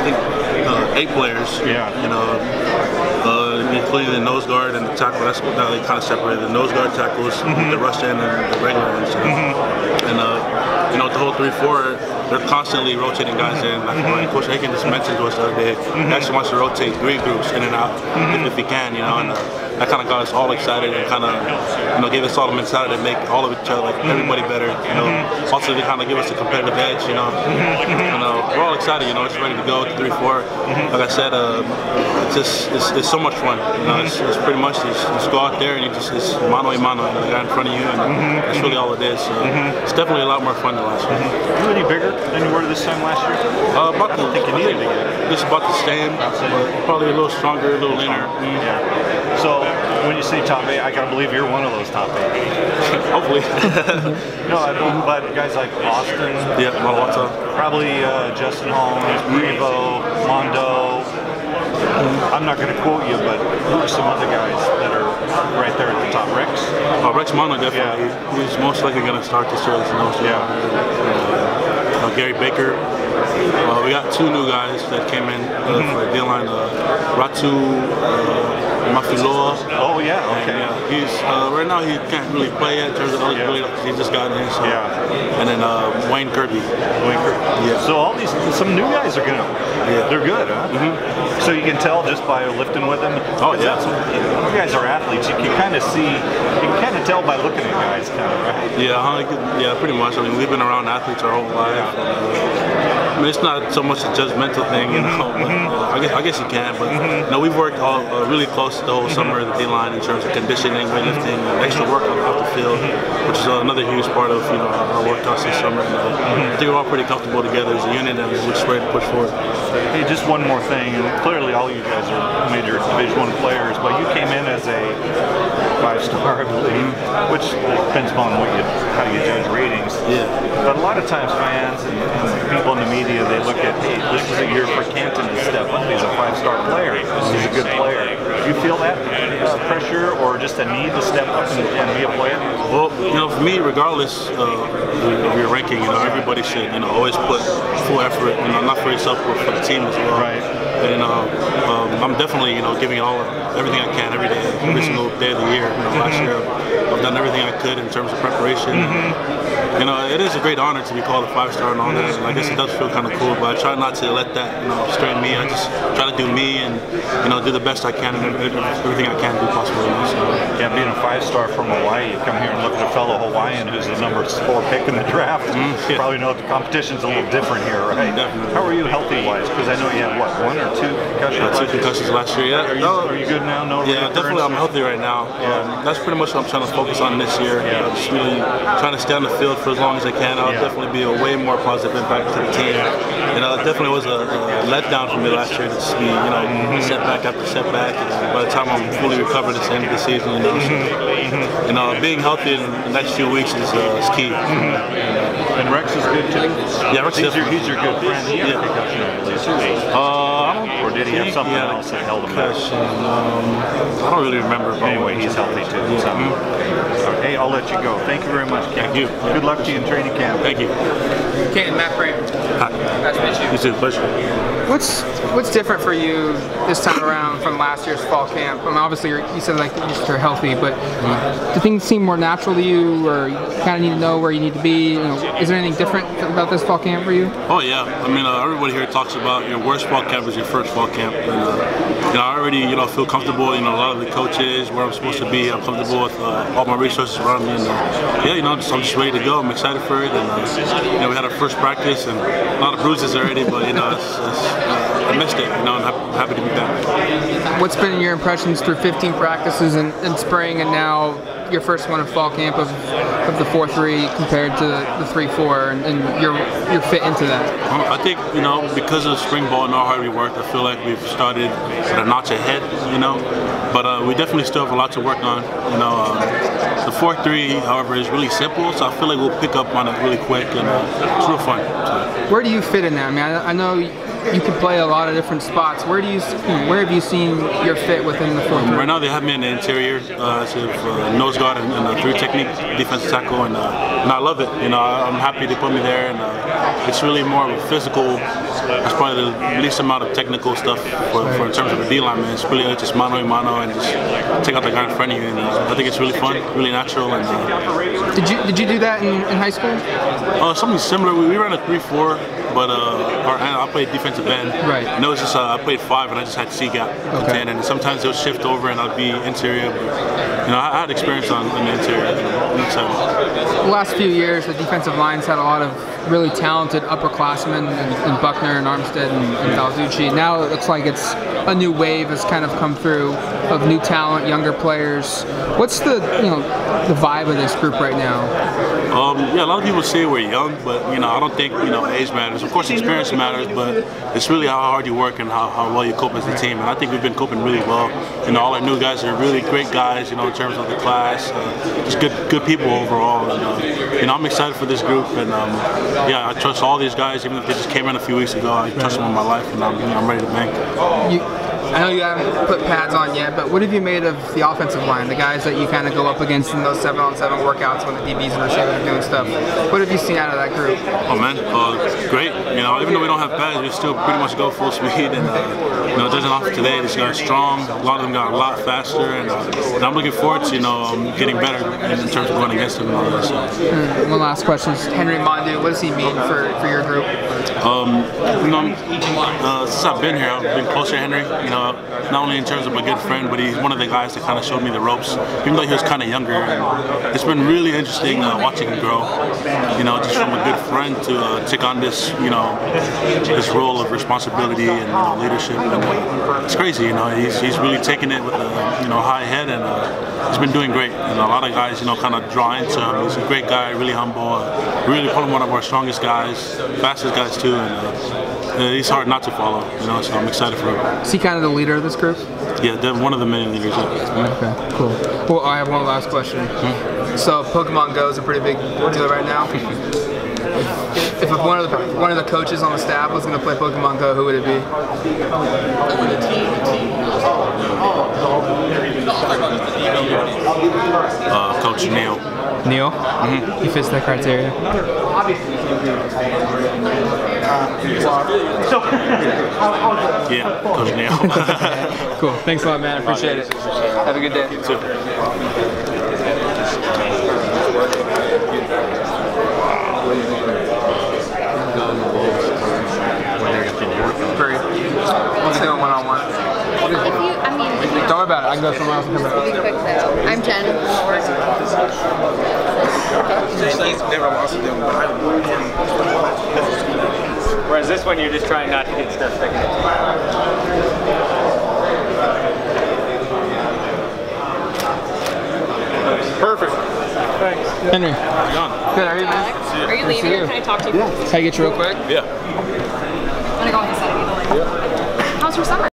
I think uh, eight players. Yeah. You know, uh, including the nose guard and the tackle. That's what now they kind of separated the nose guard tackles, Mm-hmm. the rush end, and the regular ones. Know? And uh, you know, the whole three four, they're constantly rotating guys in. Like, Mm-hmm. Coach Aiken just mentioned to us the other day, he actually wants to rotate three groups in and out Mm-hmm. if, if he can. You know, and uh, that kind of got us all excited and kind of you know gave us all the mentality to make all of each other, like everybody better. You know, Mm-hmm. also to kind of give us a competitive edge. You know, and uh, we're all excited. You know, it's ready to go. Three four. Mm-hmm. Like I said, uh, it's just it's, it's so much fun. You know, it's, it's pretty much just, just go out there and you just it's mano a mano, you know, the guy in front of you, and Mm-hmm. that's really all it is. So it's definitely a lot more fun than last year. You any bigger than you were this time last year? Uh, about the, think you needed to get Just about the same, but probably a little stronger, a little leaner. Mm, Yeah. So when you say top eight, I gotta believe you're one of those top eight. Hopefully. No, I don't, but guys like Austin, yeah, Maloata. probably uh, Justin Hollins, Brevo, Mondeaux. I'm not going to quote you, but who are some other guys that are right there at the top? Rex? Uh, Rex Manu definitely. He's most likely going to start this year as Yeah. Uh, uh, Gary Baker. Uh, we got two new guys that came in uh, Mm-hmm. for D-line. Uh, Ratu Mafiloa. Oh yeah, And, okay. yeah, he's uh, right now he can't really play yet in terms of eligibility. He just got in. So. Yeah. And then uh, Wayne Kirby. Winker. Yeah. So all these, some new guys are gonna, Yeah. they're good, huh? Mhm. So you can tell just by lifting with them. Oh, yeah. That's- You guys are athletes. You can kind of see, you can kind of tell by looking at guys, kind of, right? Yeah, huh, yeah, pretty much. I mean, we've been around athletes our whole life. Uh, I mean, it's not so much a judgmental thing, you know. But, uh, I, guess, I guess you can, but you know, we've worked all, uh, really close the whole summer of the D line in terms of conditioning, weightlifting, and extra work on off the field, which is another huge part of you know our workouts this summer. And, uh, I think we're all pretty comfortable together as a unit, and we're just ready to push forward. Hey, just one more thing, and clearly all you guys are major Division One players, but you came in as a five-star, I believe, which depends upon what you, how you judge ratings. Yeah. But a lot of times fans and, and people in the media, they look at, hey, this is a year for Canton to step up. He's a five-star player. He's a good player. Do you feel that uh, pressure or just a need to step up and, and be a player? Well, you know, for me, regardless uh, of your ranking, you know, everybody should, you know, always put full effort, you know, not for yourself, but for the team as well. Right. And uh, um, I'm definitely, you know, giving all, everything I can every day, every single day of the year. You know, last year I've done everything I could in terms of preparation. You know, it is a great honor to be called a five star and all that. And I guess it does feel kind of cool, but I try not to let that, you know, strain me. I just try to do me and, you know, do the best I can and everything I can do possible. You know, so. Yeah, being a five-star from Hawaii, you come here and look at a fellow Hawaiian who's the number four pick in the draft. Mm, You yeah. probably know the competition's a little different here, right? Definitely. How are you healthy-wise? Because I know you had what one or two concussions. Uh, two last year? concussions last year. Yeah, Are you, No, are you good now? No. Yeah, definitely. I'm healthy right now. Yeah. Um, that's pretty much what I'm trying to focus on this year. Yeah. Uh, just really trying to stay on the field for as long as I can. I'll Yeah. definitely be a way more positive impact to the team. You know, it definitely was a, a letdown for me last year to just be, you know, Mm-hmm. setback after setback. And by the time I'm fully recovered at the end of the season, you know, so, Mm-hmm. you know, being healthy in the next few weeks is, uh, is key. And Rex is good too. Yeah, Rex he's your, he's your good friend. He had a Yeah. concussion, I believe, too. Uh, Or did he have something had a else that held him back? Um, I don't really remember. but- Anyway, he's healthy too. So. All right, Hey, I'll let you go. Thank you very much, Ken. Thank you. Good luck to you in training camp. Thank you. Ken, Matt Brayton. Hi. Nice to meet you. You too. Pleasure. What's what's different for you this time around from last year's fall camp? I mean, obviously you said like you're healthy, but do things seem more natural to you, or you kind of need to know where you need to be? You know, is there anything different about this fall camp for you? Oh yeah, I mean uh, everybody here talks about your worst fall camp is your first fall camp, and uh, you know I already you know feel comfortable. You know a lot of the coaches where I'm supposed to be. I'm comfortable with uh, all my resources around me, and uh, yeah, you know just, I'm just ready to go. I'm excited for it, and uh, you know we had our first practice and a lot of bruises already, but you know it's, it's, I missed it. Know, I'm happy to be back. What's been your impressions through 15 practices in, in spring and now your first one of fall camp of, of the 4-3 compared to the 3-4 and, and your your fit into that? Um, I think you know because of spring ball and how hard we worked, I feel like we've started at a notch ahead. You know, but uh, we definitely still have a lot to work on. You know, um, the four three, however, is really simple, so I feel like we'll pick up on it really quick, and uh, it's real fun. So, Where do you fit in that? I mean, I, I know you can play a lot of different spots. Where do you, where have you seen your fit within the fourth? Right now they have me in the interior uh, as a uh, nose guard and, and a three technique defensive tackle, and, uh, and I love it. You know, I, am happy they put me there, and uh, it's really more of a physical. It's probably the least amount of technical stuff for, for in terms of the D lineman. It's really just mano a mano and just take out the guy in front of you. And uh, I think it's really fun, really natural. And uh, did you did you do that in, in high school? Uh, something similar. We, we ran a three four but uh, our, I played defensive end. Right. And it was just uh, I played five, and I just had C gap okay. and sometimes it would shift over, and I'd be interior. But, you know, I, I had experience on, on the interior. The last few years, the defensive lines had a lot of really talented upperclassmen and, and Buckner and Armstead and, and. Now it looks like it's a new wave has kind of come through of new talent, younger players. What's the you know the vibe of this group right now? Um, yeah, a lot of people say we're young, but you know I don't think you know age matters. Of course, experience matters, but it's really how hard you work and how, how well you cope as a team. And I think we've been coping really well. Know, all our new guys are really great guys. You know, in terms of the class, uh, just good good people overall. And, uh, you know, I'm excited for this group, and um, yeah, I trust all these guys, even if they just came in a few weeks ago. I trust them with my life, and I'm, I'm ready to bank. You, I know you haven't put pads on yet, but what have you made of the offensive line, the guys that you kind of go up against in those seven-on-seven workouts when the DBs and receivers are doing stuff? What have you seen out of that group? Oh man, uh, great. You know, even though we don't have pads, we still pretty much go full speed. And uh, you know, judging off today, these guys strong. A lot of them got a lot faster, and, uh, and I'm looking forward to you know um, getting better in terms of going against them and all that. So. Mm, one last question: Henry Mondeaux, what does he mean for, for your group? Um, you know, uh, since I've been here, I've been closer to Henry. You know, not only in terms of a good friend, but he's one of the guys that kind of showed me the ropes, even though he was kind of younger. And it's been really interesting uh, watching him grow. You know, just from a good friend to uh, take on this, you know, this role of responsibility and you know, leadership. And uh, it's crazy. You know, he's, he's really taking it with a you know high head, and uh, he's been doing great. And a lot of guys, you know, kind of draw into him. He's a great guy, really humble, uh, really probably one of our strongest guys, fastest guys too, and uh, he's hard not to follow. You know, so I'm excited for him. Is he kind of the leader of this group? Yeah, one of the main leaders. Okay, cool. Well, I have one last question. Hmm? So Pokemon Go is a pretty big deal right now. if, if one of the one of the coaches on the staff was going to play Pokemon Go, who would it be? Uh, Coach Neil. Neil? Mm-hmm. He fits that criteria. Yeah, Coach Neil. cool. Thanks a lot, man. I appreciate it. Have a good day. You too. Let's do one on one. If you, I mean, Don't worry about it. I can go somewhere else and come back. Be quick though. I'm Jen. Whereas this one, you're just trying not to get stuff stuck in it. Perfect. Thanks. Henry. John. Good, are you, man? Alex, are you Good to see leaving? you. Can I talk to you? Can I get you real quick? Yeah. I'm gonna go on the side of you. How's your summer?